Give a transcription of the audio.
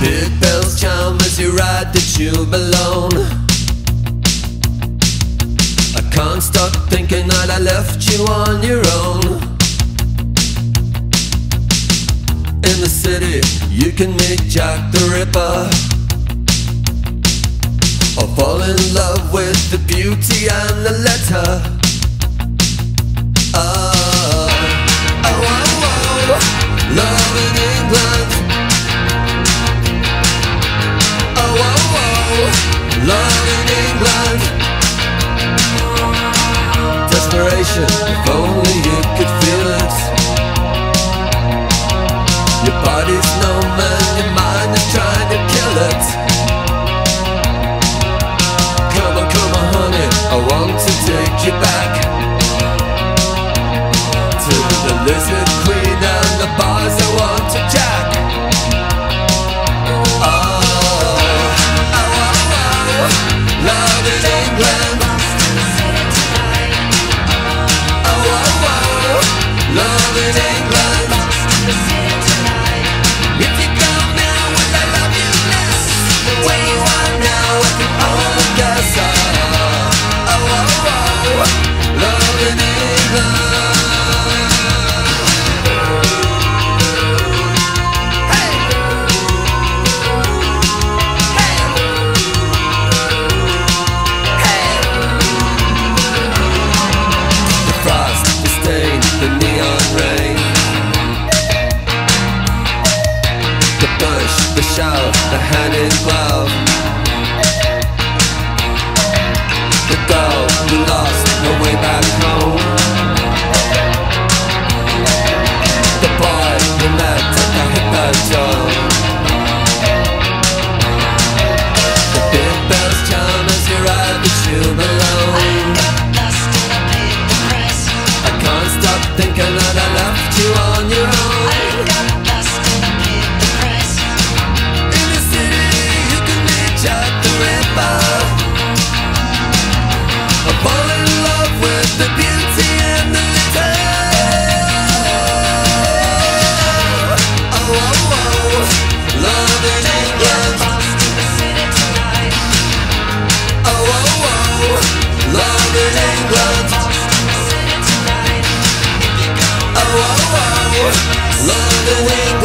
Big bells chime as you ride the tube alone I can't stop thinking that I left you on your own. In the city, you can meet Jack the Ripper. Or fall in love with the beauty and the letter. pressure love, the hand in glove The goal we lost, no way back home. in England London, England